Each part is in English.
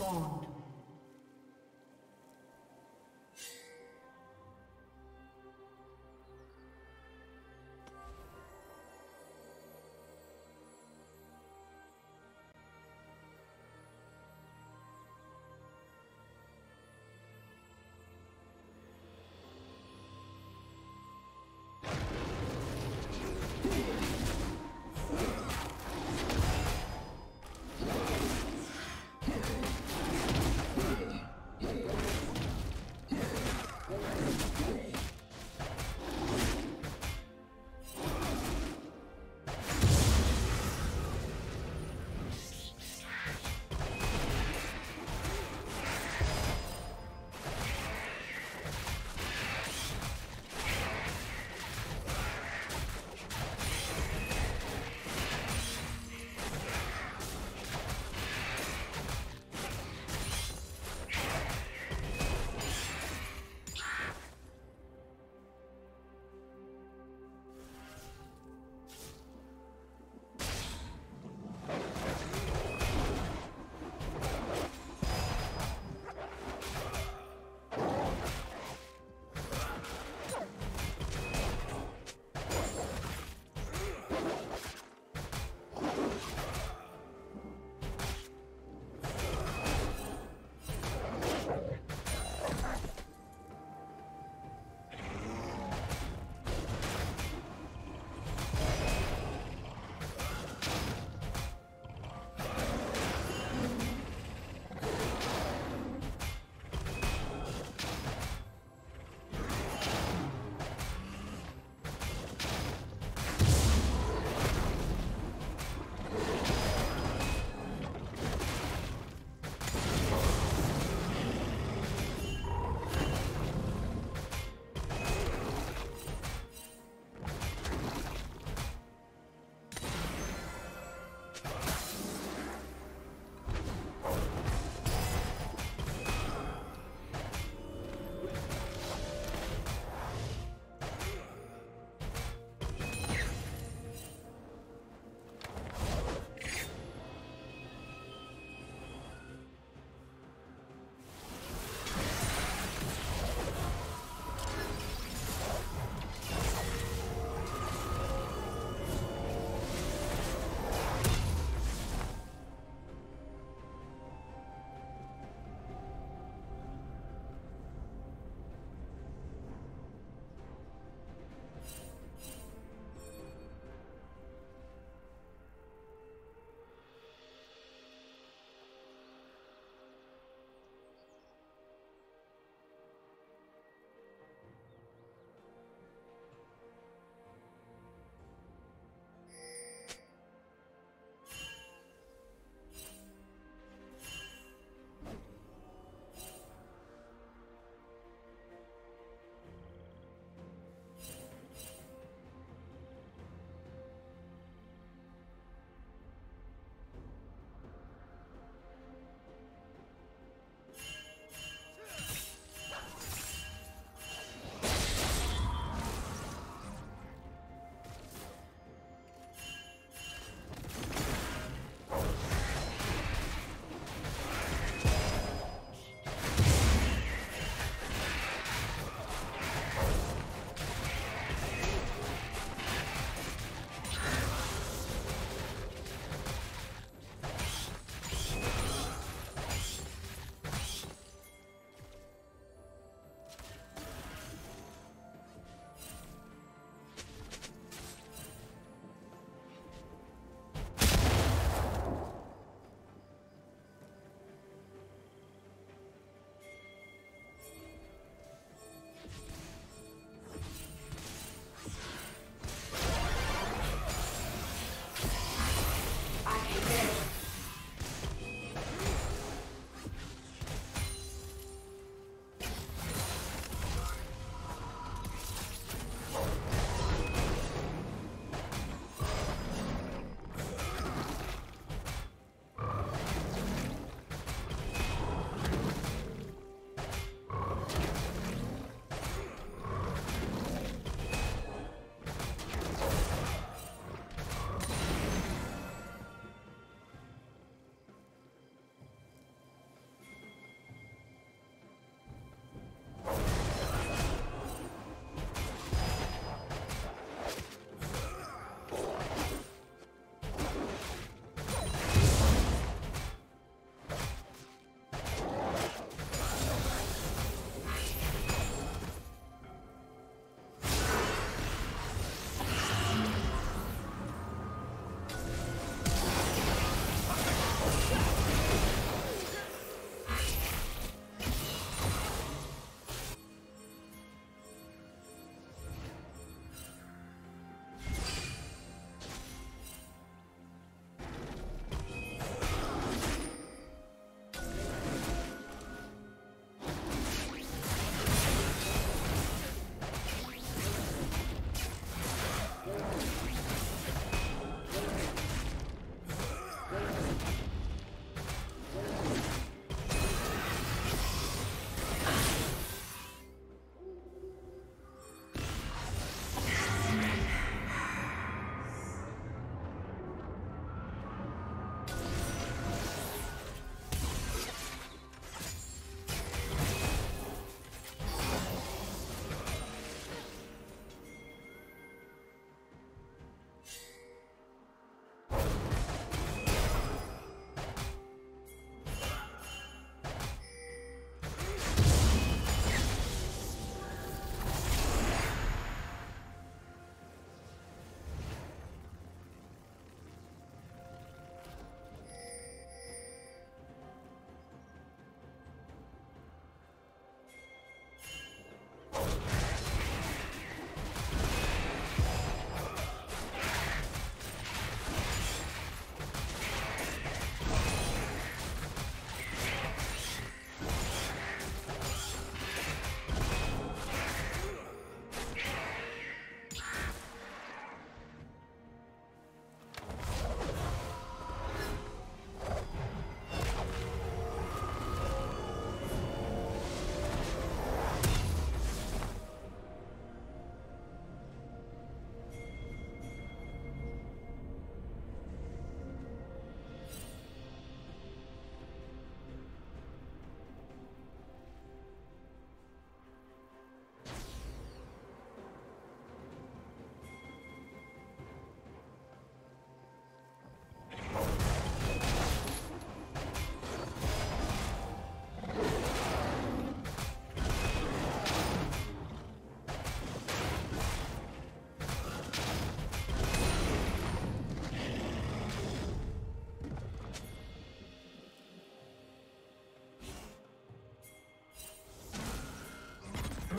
spawned. Okay.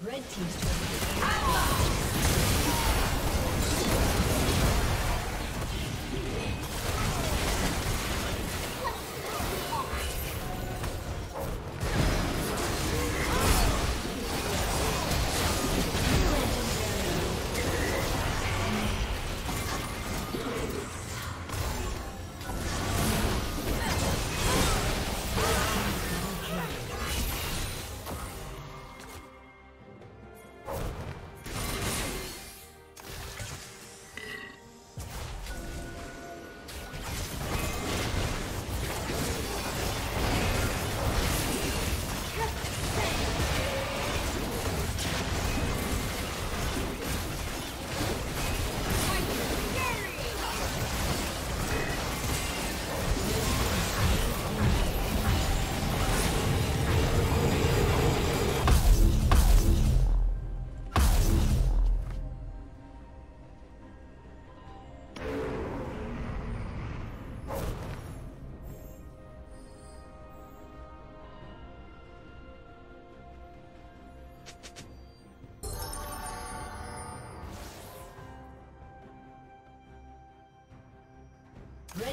Red Team's turret.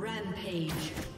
Rampage.